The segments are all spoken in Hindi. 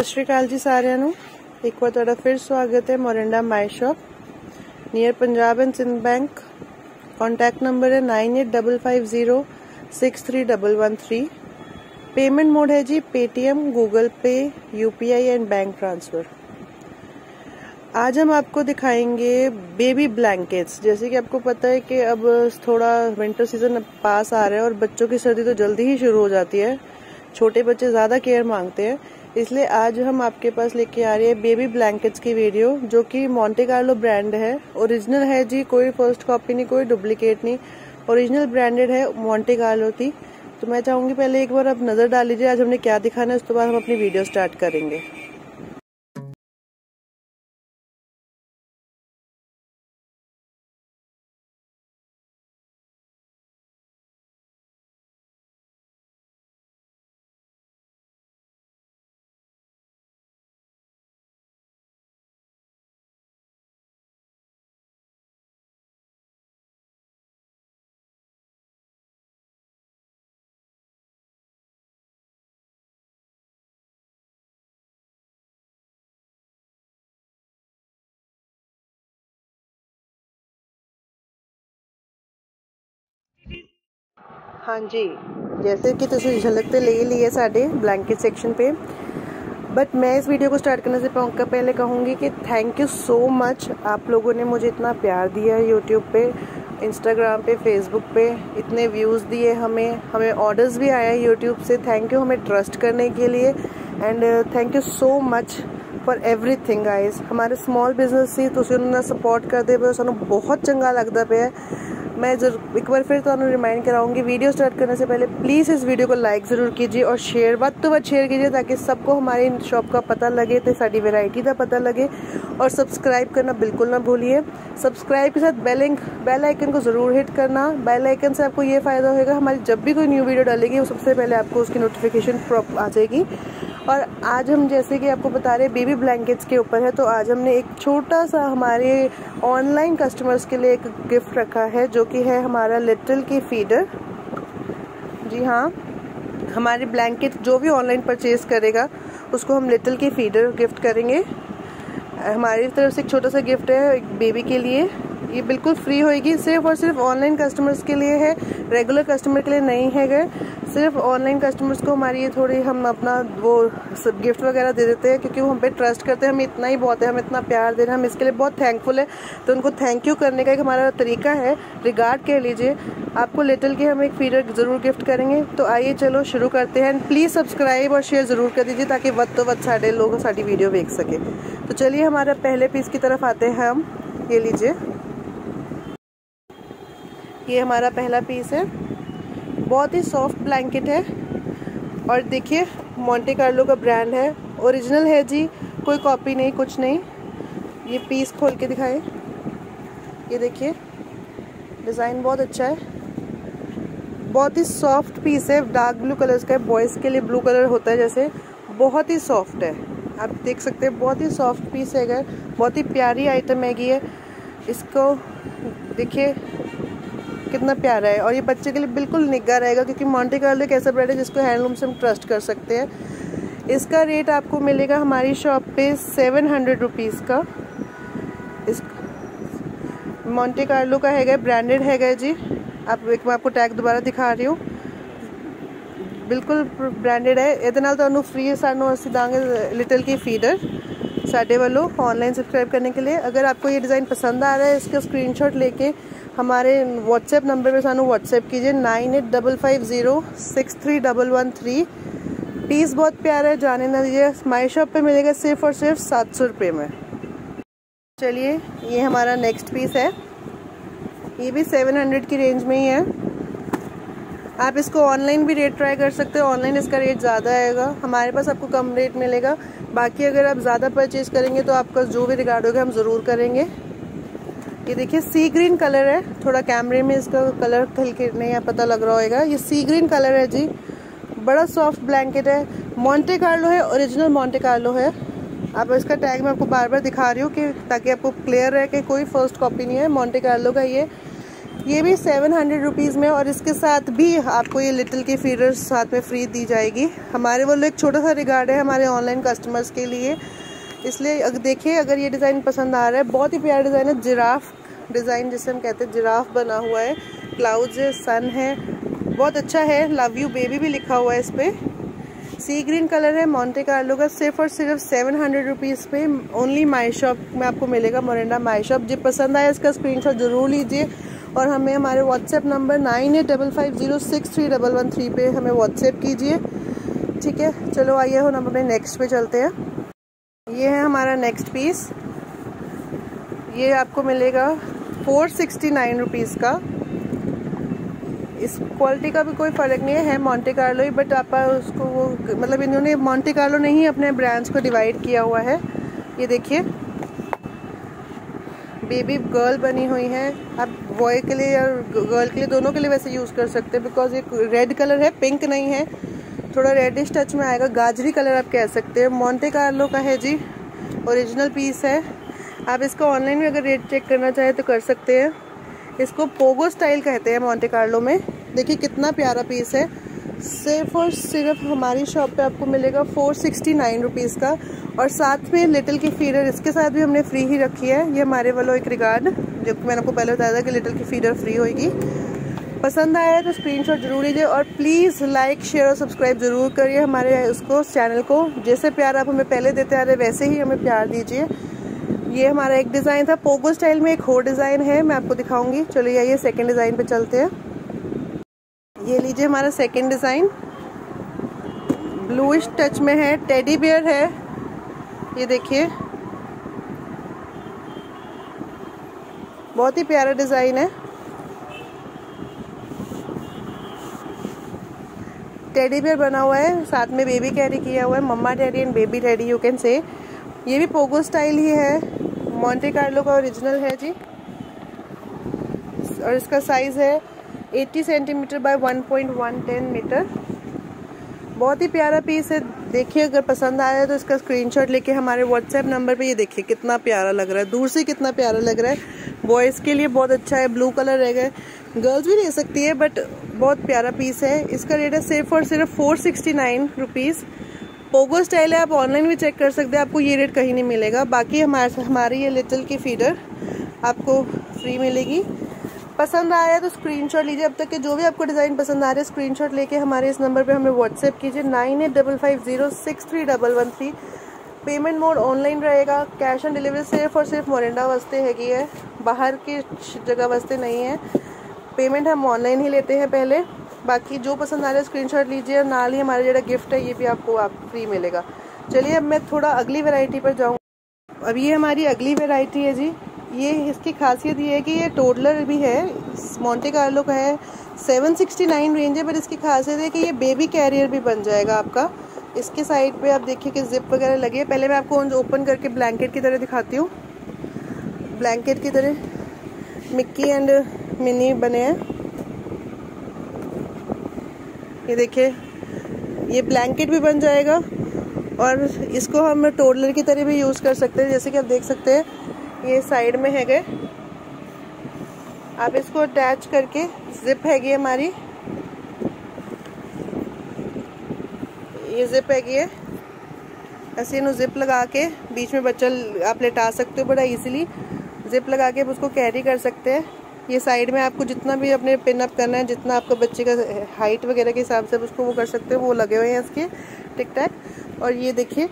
ਸਤਿ ਸ਼੍ਰੀ ਅਕਾਲ ਜੀ ਸਾਰਿਆਂ ਨੂੰ ਇੱਕ ਵਾਰ ਤੁਹਾਡਾ ਫਿਰ ਸਵਾਗਤ ਹੈ Morinda my shop near Punjab and Sind bank contact number ਹੈ 9855063113 पेमेंट मोड है जी Paytm Google Pay UPI and bank transfer आज हम आपको दिखाएंगे बेबी ब्लैंकेट्स जैसे कि आपको पता है कि अब थोड़ा विंटर सीजन पास आ रहा है और बच्चों की सर्दी तो जल्दी ही शुरू हो जाती है छोटे बच्चे ज्यादा केयर मांगते हैं इसलिए आज हम आपके पास लेके आ रहे हैं बेबी ब्लैंकेट्स की वीडियो जो कि मोंटे कार्लो ब्रांड है। ओरिजिनल है जी, कोई फ़र्स्ट कॉपी नहीं, कोई डुप्लीकेट नहीं। ओरिजिनल ब्रांडेड है मोंटे कार्लो की। तो मैं चाहूँगी पहले एक बार आप नज़र डाल लीजिए, आज हमने क्या दिखाना है, उसके तो बाद हम अपनी वीडियो स्टार्ट करेंगे। हाँ जी। जैसे कि तुम झलक तो ले ही ली है साढ़े ब्लैंकेट सेक्शन पे। बट मैं इस वीडियो को स्टार्ट करने से पहले कहूँगी कि थैंक यू सो मच आप लोगों ने मुझे इतना प्यार दिया है यूट्यूब पे इंस्टाग्राम पे फेसबुक पे। इतने व्यूज़ दिए हमें। हमें ऑर्डर्स भी आया है यूट्यूब से। थैंक यू हमें ट्रस्ट करने के लिए। And thank you so much for everything guys हमारे ਸਮਾਲ बिज़नेस से ਤੁਸੀਂ उन्होंने सपोर्ट करते पे ਪਏ सू बहुत चंगा लगता ਪਿਆ मैं ज़रूर, एक बार फिर तो रिमाइंड कराऊँगी वीडियो स्टार्ट करने से पहले प्लीज़ इस वीडियो को लाइक ज़रूर कीजिए और शेयर बद तो बद शेयर कीजिए ताकि सबको हमारी शॉप का पता लगे तो साड़ी वेराइटी का पता लगे और सब्सक्राइब करना बिल्कुल ना भूलिए। सब्सक्राइब के साथ बेलिंग बेल आइकन को ज़रूर हिट करना। बेल आइकन से आपको ये फ़ायदा होगा हमारी जब भी कोई न्यू वीडियो डालेगी, वो सबसे पहले आपको उसकी नोटिफिकेशन आ जाएगी। और आज हम जैसे कि आपको बता रहे बेबी ब्लैंकेट्स के ऊपर है तो आज हमने एक छोटा सा हमारे ऑनलाइन कस्टमर्स के लिए एक गिफ्ट रखा है, जो कि है हमारा लिटल की फीडर जी हाँ हमारे ब्लैंकेट जो भी ऑनलाइन परचेज करेगा, उसको हम लिटिल की फीडर गिफ्ट करेंगे। हमारी तरफ़ से एक छोटा सा गिफ्ट है एक बेबी के लिए। ये बिल्कुल फ्री होएगी। सिर्फ़ और सिर्फ़ ऑनलाइन कस्टमर्स के लिए है। रेगुलर कस्टमर के लिए नहीं है गए सिर्फ़ ऑनलाइन कस्टमर्स को हमारी ये थोड़ी हम अपना वो सब गिफ्ट वगैरह दे देते हैं, क्योंकि वो हम पे ट्रस्ट करते हैं। हमें इतना ही बहुत है, हम इतना प्यार दे रहे हैं। हम इसके लिए बहुत थैंकफुल है। तो उनको थैंक यू करने का एक हमारा तरीका है। रिगार्ड कह लीजिए। आपको लिटिल की हम एक फीडर ज़रूर गिफ्ट करेंगे। तो आइए चलो शुरू करते हैं। प्लीज़ सब्सक्राइब और शेयर ज़रूर कर दीजिए, ताकि वक्त तो वक्त साढ़े लोग साड़ी वीडियो देख सके। तो चलिए हमारा पहले पीस की तरफ़ आते हैं हम। ये लीजिए। ये हमारा पहला पीस है। बहुत ही सॉफ्ट ब्लैंकेट है। और देखिए मोंटे कार्लो का ब्रांड है। ओरिजिनल है जी, कोई कॉपी नहीं, कुछ नहीं। ये पीस खोल के दिखाए। ये देखिए डिज़ाइन बहुत अच्छा है। बहुत ही सॉफ्ट पीस है। डार्क ब्लू कलर का है। बॉयज़ के लिए ब्लू कलर होता है जैसे। बहुत ही सॉफ्ट है। आप देख सकते हैं, बहुत ही सॉफ्ट पीस है। बहुत ही प्यारी आइटम है इसको देखिए कितना प्यारा है और ये बच्चे के लिए बिल्कुल निग्गा रहेगा क्योंकि मॉन्टे कार्लो एक ऐसा ब्रांड है जिसको हैंडलूम से हम ट्रस्ट कर सकते हैं इसका रेट आपको मिलेगा हमारी शॉप पे सेवन हंड्रेड रुपीज़ का इस मॉन्टे कार्लो का हैगा ब्रांडेड हैगा जी आप एक मैं आपको टैग दोबारा दिखा रही हूँ बिल्कुल ब्रांडेड है ये तो फ्री सानू ਅਸੀਂ ਦਾਂਗੇ लिटिल की फीडर साढ़े वालों ऑनलाइन सब्सक्राइब करने के लिए अगर आपको ये डिज़ाइन पसंद आ रहा है इसका स्क्रीनशॉट लेके हमारे व्हाट्सएप नंबर पे सानू व्हाट्सएप कीजिए, nine eight double five zero six three double one three piece बहुत प्यारा है, जाने ना दीजिए। माई शॉप पे मिलेगा सिर्फ़ और सिर्फ़ सात सौ रुपये में। चलिए, ये हमारा नेक्स्ट पीस है। ये भी सेवन हंड्रेड की रेंज में ही है। आप इसको ऑनलाइन भी रेट ट्राई कर सकते हो। ऑनलाइन इसका रेट ज़्यादा आएगा। हमारे पास आपको कम रेट मिलेगा। बाकी अगर आप ज़्यादा परचेज करेंगे तो आपका जो भी रिगार्ड होगा, हम ज़रूर करेंगे। ये देखिए सी ग्रीन कलर है। थोड़ा कैमरे में इसका कलर हल्के नहीं पता लग रहा होगा ये सी ग्रीन कलर है जी। बड़ा सॉफ्ट ब्लैंकेट है। मोंटे कार्लो है ओरिजिनल मोंटे कार्लो है। आप इसका टैग मैं आपको बार बार दिखा रही हूँ कि ताकि आपको क्लियर रहे कि कोई फ़र्स्ट कॉपी नहीं है। मोंटे कार्लो का ये। ये भी सेवन हंड्रेड रुपीज़ में और इसके साथ भी आपको ये लिटिल की फीडर साथ में फ्री दी जाएगी। हमारे वो एक छोटा सा रिगार्ड है हमारे ऑनलाइन कस्टमर्स के लिए। इसलिए अगर देखिए, अगर ये डिज़ाइन पसंद आ रहा है, बहुत ही प्यारा डिज़ाइन है जिराफ डिज़ाइन जिसे हम कहते हैं जिराफ बना हुआ है क्लाउड्स है सन है, बहुत अच्छा है लव यू बेबी भी लिखा हुआ है इस पर सी ग्रीन कलर है मोन्टे कार्लो का, सिर्फ़ और सिर्फ़ सेवन हंड्रेड रुपीज़ पे ओनली माई शॉप में आपको मिलेगा मोरिंडा माई शॉप जो, पसंद आया इसका स्क्रीनशॉट ज़रूर लीजिए। और हमें हमारे WhatsApp number nine eight double five zero six three double one three पे हमें व्हाट्सएप कीजिए। ठीक है, चलो आइए, हम अपने नेक्स्ट पे चलते हैं। ये है हमारा नेक्स्ट पीस ये आपको मिलेगा फोर सिक्सटी नाइन रुपीज़ का. इस क्वालिटी का भी कोई फ़र्क नहीं है है मॉन्टे कार्लो ही बट आप उसको वो मतलब इन्होंने मॉन्टे कार्लो ने ही अपने ब्रांड्स को डिवाइड किया हुआ है. ये देखिए. बेबी गर्ल बनी हुई है. आप बॉय के लिए और गर्ल के लिए दोनों के लिए वैसे यूज़ कर सकते हैं बिकॉज़ ये रेड कलर है पिंक नहीं है. थोड़ा रेडिश टच में आएगा। गाजरी कलर आप कह सकते हैं। मोन्टे कार्लो का है जी। ओरिजिनल पीस है। आप इसका ऑनलाइन भी अगर रेट चेक करना चाहें तो कर सकते हैं। इसको पोगो स्टाइल कहते हैं मोन्टे कार्लो में। देखिए कितना प्यारा पीस है। सिर्फ़ और सिर्फ़ हमारी शॉप पे आपको मिलेगा फोर सिक्सटी नाइन रुपीज़ का। और साथ में लिटिल की फीडर इसके साथ भी हमने फ्री ही रखी है। ये हमारे वालों एक रिगार्ड जो मैंने आपको पहले बताया था कि लिटिल की फीडर फ्री होगी पसंद आया तो स्क्रीनशॉट ज़रूर लीजिए और प्लीज़ लाइक शेयर और सब्सक्राइब ज़रूर करिए हमारे उसको चैनल को। जैसे प्यार आप हमें पहले देते आ रहे वैसे ही हमें प्यार दीजिए। ये हमारा एक डिज़ाइन था, पोगो स्टाइल में एक और डिज़ाइन है, मैं आपको दिखाऊँगी। चलिए आइए सेकंड डिज़ाइन पे चलते हैं। ये लीजिए हमारा सेकंड डिज़ाइन ब्लूइश टच में है टेडी बियर है। ये देखिए। बहुत ही प्यारा डिज़ाइन है। टेडी बियर बना हुआ है, साथ में बेबी कैरी किया हुआ है mamma teddy and baby teddy you can say ये भी पोगो स्टाइल ही है मॉन्टे कार्लो का ओरिजिनल है जी। और इसका साइज़ है 80 सेंटीमीटर बाय 1.110 मीटर बहुत ही प्यारा पीस है, देखिए अगर पसंद आया तो इसका स्क्रीनशॉट लेके हमारे व्हाट्सएप नंबर पे ये देखिए, कितना प्यारा लग रहा है, दूर से कितना प्यारा लग रहा है। बॉयज़ के लिए बहुत अच्छा है ब्लू कलर रहेगा गर्ल्स भी ले सकती है बट बहुत प्यारा पीस है। इसका रेट है सिर्फ़ और सिर्फ़ four sixty nine rupees Pogo style है, आप ऑनलाइन भी चेक कर सकते हैं, आपको ये रेट कहीं नहीं मिलेगा। बाकी हमारे, हमारी ये लिटिल की फीडर आपको फ्री मिलेगी। पसंद आया तो स्क्रीनशॉट लीजिए। अब तक के जो भी आपको डिज़ाइन पसंद आ रहे हैं स्क्रीनशॉट लेके हमारे इस नंबर पे हमें व्हाट्सएप कीजिए। Nine eight double five zero six three double one three payment mode online रहेगा। कैश ऑन डिलीवरी सिर्फ़ और सिर्फ़ मोरिंडा वास्ते हैगी है। बाहर की जगह वास्ते नहीं है। पेमेंट हम ऑनलाइन ही लेते हैं पहले। बाकी जो पसंद आ रहा है स्क्रीनशॉट लीजिए और नाल ही हमारा जो गिफ्ट है, ये भी आपको आप फ्री मिलेगा। चलिए, अब मैं थोड़ा अगली वेराइटी पर जाऊँ। अब ये हमारी अगली वेराइटी है जी। ये इसकी खासियत ये है कि ये टोडलर भी है। मोन्टे कार्लो का है। 769 रेंज है, पर इसकी खासियत है कि ये बेबी कैरियर भी बन जाएगा आपका। इसके साइड पे आप देखिए कि जिप वगैरह लगी है। पहले मैं आपको ओपन करके ब्लैंकेट की तरह दिखाती हूँ। ब्लैंकेट की तरह मिक्की एंड मिनी बने हैं। ये देखिए, ये ब्लैंकेट भी बन जाएगा और इसको हम टोडलर की तरह भी यूज़ कर सकते हैं। जैसे कि आप देख सकते हैं, ये साइड में है गए। आप इसको अटैच करके जिप हैगी हमारी। ये जिप हैगी है ऐसे इन जिप लगा के बीच में बच्चा आप लेटा सकते हो बड़ा इजीली जिप लगा के उसको कैरी कर सकते हैं। ये साइड में आपको जितना भी अपने पिन अप करना है, जितना आपका बच्चे का हाइट वगैरह के हिसाब से उसको वो कर सकते हो, वो लगे हुए हैं इसके। टिक टैक और ये देखिए,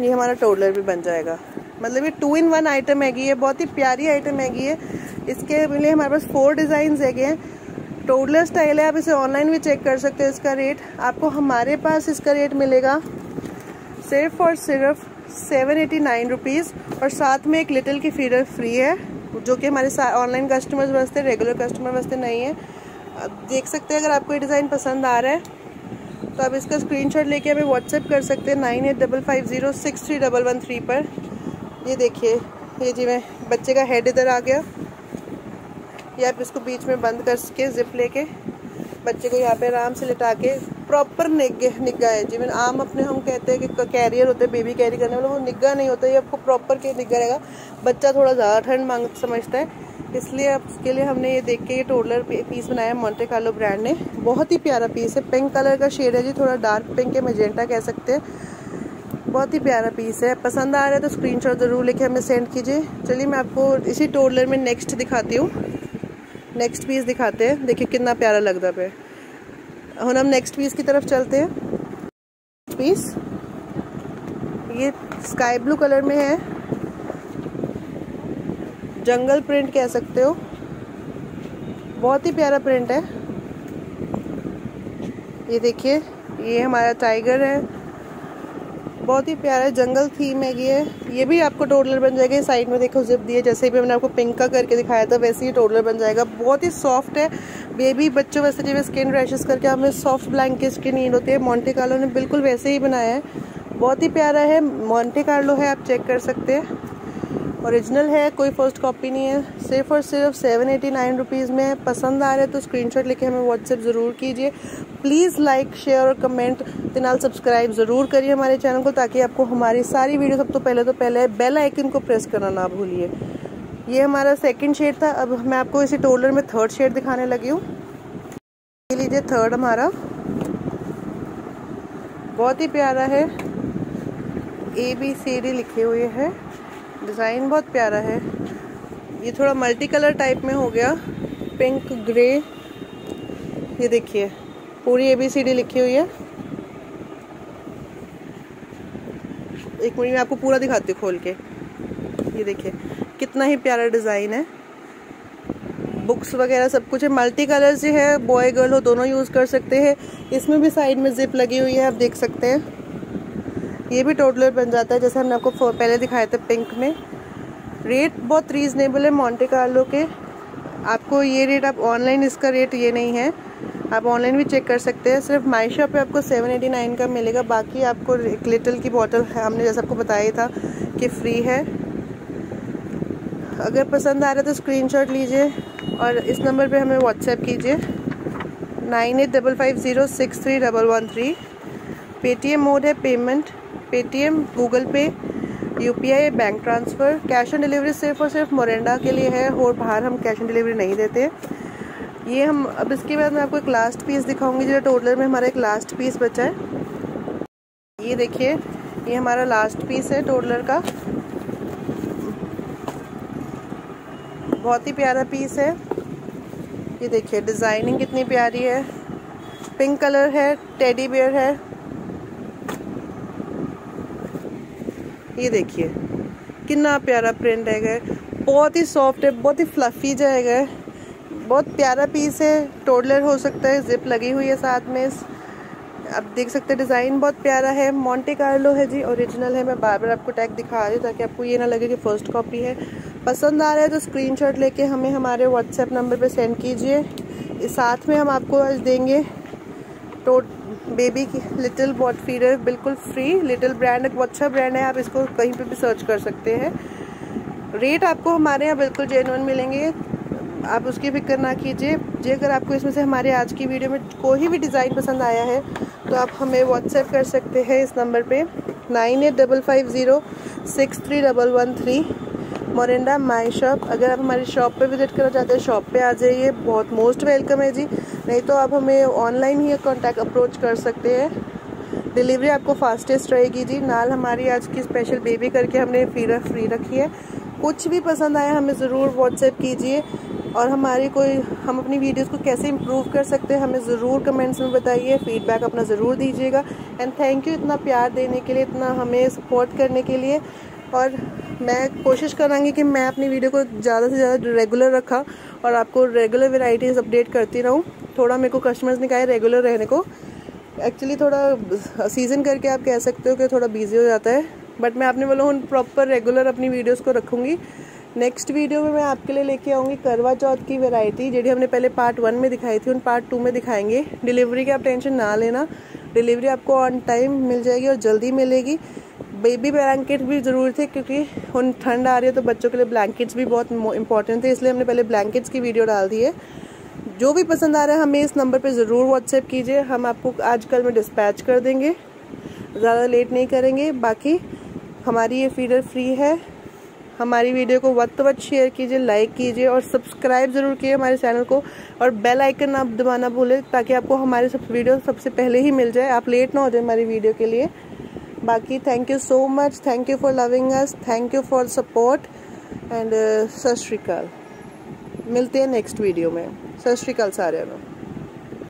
ये हमारा टोडलर भी बन जाएगा। मतलब ये टू इन वन आइटम हैगी है बहुत ही प्यारी आइटम हैगी है इसके लिए हमारे पास फोर डिज़ाइन हैगे हैं। टोडलर स्टाइल है, आप इसे ऑनलाइन भी चेक कर सकते हो इसका रेट। आपको हमारे पास इसका रेट मिलेगा सिर्फ़ और सिर्फ़ सेवन एटी नाइन रुपीज़ और साथ में एक लिटिल की फीडर फ्री है, जो कि हमारे ऑनलाइन कस्टमर्स वास्ते, रेगुलर कस्टमर वास्ते नहीं है। देख सकते हैं, अगर आपको ये डिज़ाइन पसंद आ रहा है तो आप इसका स्क्रीनशॉट लेके हमें व्हाट्सएप कर सकते हैं, nine eight double five zero six three double one three पर। ये देखिए, ये जी मैं, बच्चे का हेड इधर आ गया। या आप इसको बीच में बंद करके जिप लेके बच्चे को यहाँ पे आराम से लिटा के प्रॉपर निग्गा है। जी मैंने आम अपने हम कहते हैं कि कैरियर होते हैं बेबी कैरी करने वाले, वो निग्गा नहीं होता, ये आपको प्रॉपर के निग्गा रहेगा। बच्चा थोड़ा ज़्यादा ठंड मांग, समझता है। इसलिए अब उसके लिए हमने ये देख के ये टोडलर पीस बनाया मोन्टे कार्लो ब्रांड ने। बहुत ही प्यारा पीस है। पिंक कलर का शेड है जी, थोड़ा डार्क पिंक है मेजेंटा कह सकते हैं। बहुत ही प्यारा पीस है। पसंद आ रहा है तो स्क्रीनशॉट ज़रूर लेके हमें सेंड कीजिए। चलिए मैं आपको इसी टोडलर में नेक्स्ट दिखाती हूँ। नेक्स्ट पीस दिखाते हैं। देखिए कितना प्यारा लगता पे। हम हम नेक्स्ट पीस की तरफ़ चलते हैं। पीस ये स्काई ब्लू कलर में है। जंगल प्रिंट कह सकते हो। बहुत ही प्यारा प्रिंट है। ये देखिए, ये हमारा टाइगर है। बहुत ही प्यारा जंगल थीम है ये। ये भी आपको टोडलर बन जाएगा साइड में देखो जिप दिए, जैसे भी मैंने आपको पिंक का करके दिखाया था, वैसे ही टोडलर बन जाएगा। बहुत ही सॉफ्ट है। बेबी बच्चों वैसे जब स्किन रैशेस करके हमें सॉफ्ट ब्लैंकेट की नीड होती है। मॉन्टे कार्लो ने बिल्कुल वैसे ही बनाया है। बहुत ही प्यारा है। मॉन्टे कार्लो है, आप चेक कर सकते हैं। ओरिजिनल है, कोई फ़र्स्ट कॉपी नहीं है। सिर्फ़ और सिर्फ़ सेवन एटी नाइन रुपीज़ में पसंद आ रहा है तो स्क्रीनशॉट लेके हमें व्हाट्सएप ज़रूर कीजिए। प्लीज़ लाइक शेयर और कमेंट के तिनाल सब्सक्राइब ज़रूर करिए हमारे चैनल को, ताकि आपको हमारी सारी वीडियो सब तो पहले तो पहले बेल आइकन को प्रेस करना ना भूलिए। ये हमारा सेकेंड शेड था, अब मैं आपको इसी टोलर में थर्ड शेड दिखाने लगी हूँ। लीजिए थर्ड हमारा। बहुत ही प्यारा है। ए बी सी डी लिखे हुए हैं। डिज़ाइन बहुत प्यारा है। ये थोड़ा मल्टी कलर टाइप में हो गया। Pink, grey. ये देखिए, पूरी ए बी सी डी लिखी हुई है। एक मिनट, में आपको पूरा दिखाती हूँ खोल के। ये देखिए, कितना ही प्यारा डिज़ाइन है। बुक्स वगैरह सब कुछ है। मल्टी कलर से है। बॉय, गर्ल हो, दोनों यूज़ कर सकते हैं। इसमें भी साइड में जिप लगी हुई है, आप देख सकते हैं। ये भी टोटलर बन जाता है, जैसे हमने आपको पहले दिखाए थे पिंक में। रेट बहुत रीज़नेबल है मोन्टे कार्लो के। आपको ये रेट आप ऑनलाइन इसका रेट ये नहीं है। आप ऑनलाइन भी चेक कर सकते हैं। सिर्फ़ माई शॉप पे आपको सेवन एटी नाइन का मिलेगा। बाकी आपको एक लिटल की बॉटल हमने जैसा आपको बताया था कि फ्री है। अगर पसंद आ रहा है तो स्क्रीनशॉट लीजिए और इस नंबर पे हमें व्हाट्सएप कीजिए। Nine eight double five zero six three double one three Paytm mode है payment Paytm Google Pay UPI bank transfer cash on delivery सिर्फ़ और सिर्फ़ मोरेंडा के लिए है। और बाहर हम कैश ऑन डिलीवरी नहीं देते। ये हम, अब इसके बाद मैं आपको एक लास्ट पीस दिखाऊँगी जो टोटलर में हमारा एक लास्ट पीस बचा है। ये देखिए, ये हमारा लास्ट पीस है टोटलर का। बहुत ही प्यारा पीस है। ये देखिए डिज़ाइनिंग कितनी प्यारी है। पिंक कलर है टेडी बियर है। ये देखिए, कितना प्यारा प्रिंट है बहुत ही सॉफ्ट है, बहुत ही फ्लफी जाएगा बहुत प्यारा पीस है टोडलर हो सकता है जिप लगी हुई है साथ में आप देख सकते हैं डिज़ाइन बहुत प्यारा है मॉन्टे कार्लो है जी ओरिजिनल है। मैं बार बार आपको टैग दिखा रही हूँ ताकि आपको ये ना लगे कि फ़र्स्ट कॉपी है। पसंद आ रहा है तो स्क्रीनशॉट लेके हमें हमारे व्हाट्सएप नंबर पे सेंड कीजिए। साथ में हम आपको आज देंगे तो बेबी की लिटिल बॉट फीडर बिल्कुल फ्री लिटिल ब्रांड एक अच्छा ब्रांड है, आप इसको कहीं पे भी सर्च कर सकते हैं। रेट आपको हमारे यहाँ बिल्कुल जेनुअन मिलेंगे। आप उसकी फ़िक्र ना कीजिए। जी अगर आपको इसमें से हमारे आज की वीडियो में कोई भी डिज़ाइन पसंद आया है तो आप हमें व्हाट्सएप कर सकते हैं इस नंबर पे। Nine eight double five zero six three double one three. Morinda my shop अगर आप हमारी शॉप पे विज़िट करना चाहते हैं शॉप पे आ जाइए। बहुत मोस्ट वेलकम है जी। नहीं तो आप हमें ऑनलाइन ही कॉन्टैक्ट अप्रोच कर सकते हैं। डिलीवरी आपको फास्टेस्ट रहेगी जी। नाल हमारी आज की स्पेशल बेबी करके हमने फ्री फ्री रखी है। कुछ भी पसंद आया हमें ज़रूर व्हाट्सएप कीजिए। और हमारी कोई, हम अपनी वीडियोस को कैसे इम्प्रूव कर सकते हैं, हमें ज़रूर कमेंट्स में बताइए। फीडबैक अपना ज़रूर दीजिएगा। एंड थैंक यू इतना प्यार देने के लिए, इतना हमें सपोर्ट करने के लिए। और मैं कोशिश करूँगी कि मैं अपनी वीडियो को ज़्यादा से ज़्यादा रेगुलर रखा और आपको रेगुलर वेराइटीज़ अपडेट करती रहूँ। थोड़ा मेरे को कस्टमर्स ने कहा है रेगुलर रहने को। एक्चुअली थोड़ा सीज़न करके आप कह सकते हो कि थोड़ा बिज़ी हो जाता है। बट मैं अपने वालों प्रॉपर रेगुलर अपनी वीडियोज़ को रखूँगी। नेक्स्ट वीडियो में मैं आपके लिए लेके आऊँगी करवा चौथ की वेराइटी जी हमने पहले पार्ट वन में दिखाई थी, उन पार्ट टू में दिखाएँगे। डिलीवरी की आप टेंशन ना लेना। डिलीवरी आपको ऑन टाइम मिल जाएगी और जल्दी मिलेगी। बेबी ब्लैंकेट भी ज़रूर थे क्योंकि उन ठंड आ रही है तो बच्चों के लिए ब्लैंकेट्स भी बहुत इंपॉर्टेंट थे, इसलिए हमने पहले ब्लैंकेट्स की वीडियो डाल दी है। जो भी पसंद आ रहा है, हमें इस नंबर पे ज़रूर व्हाट्सएप कीजिए, हम आपको आज कल में डिस्पैच कर देंगे। ज़्यादा लेट नहीं करेंगे, बाकी हमारी ये फीडर फ्री है। हमारी वीडियो को वक्त वक्त शेयर कीजिए लाइक कीजिए और सब्सक्राइब ज़रूर कीजिए हमारे चैनल को और बेल आइकन आप दबाना भूलें ताकि आपको हमारे सब वीडियो सबसे पहले ही मिल जाए। आप लेट ना हो जाए हमारी वीडियो के लिए। बाकी thank you so much thank you for loving us thank you for support and Sat Sri Akal मिलते हैं नेक्स्ट वीडियो में। सत श्रीकाल सारे में